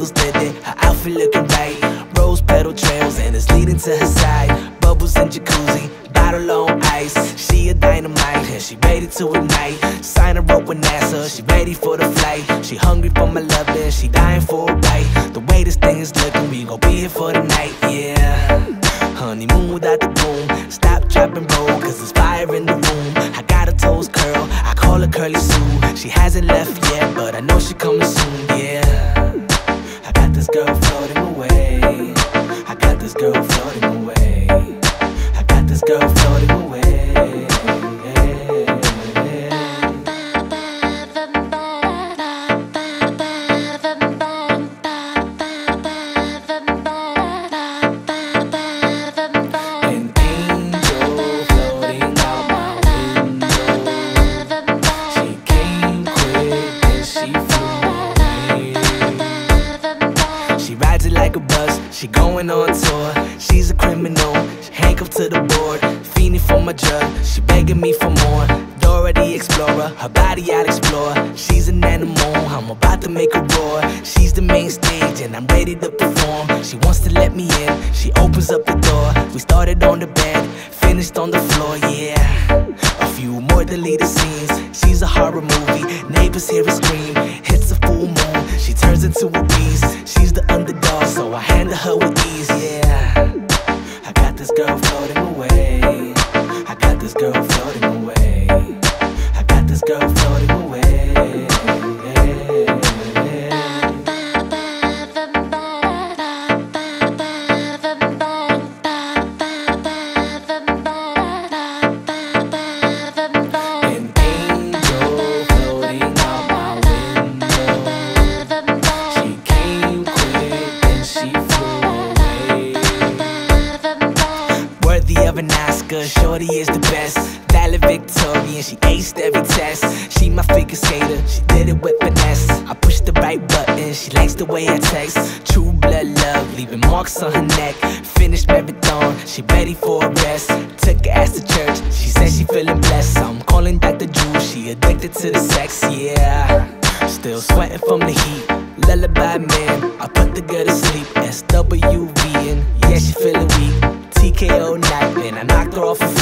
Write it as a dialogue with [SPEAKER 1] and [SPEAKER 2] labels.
[SPEAKER 1] it looking right. Rose petal trails and it's leading to her side. Bubbles and jacuzzi, bottle on ice. She a dynamite and she ready to ignite. Sign her up with NASA, she ready for the flight. She hungry for my love and she dying for a bite. The way this thing is looking, we gon' be here for the night, yeah. Honeymoon without the boom. Stop, drop, and roll, cause there's fire in the room. I got her toes curl, I call her Curly Sue. She hasn't left yet, but I know she coming soon, yeah. This girl floating away. I got this girl floating away. I got this girl floating she going on tour. She's a criminal, she handcuffed to the board. Fiending for my drug, she begging me for more. Dora the Explorer, her body I'll explore. She's an animal, I'm about to make her roar. She's the main stage and I'm ready to perform. She wants to let me in, she opens up the door. We started on the bed, finished on the floor, yeah. A few more deleted scenes. She's a horror movie. Neighbors hear her scream. Hits a full moon. She turns into a beast. She's her with ease. Yeah. I got this girl Worthy of an Oscar, Shorty is the best. Valedictorian, she aced every test. She my figure skater, she did it with finesse. I pushed the right button, she likes the way I text. True blood love, leaving marks on her neck. Finished marathon, she ready for a rest. Took her ass to church, she said she feeling blessed. I'm calling Dr. Drew, she addicted to the sex, yeah. Still sweating from the heat. Lullaby man, I put the girl to sleep. SWV and yeah, she feeling weak. TKO throw off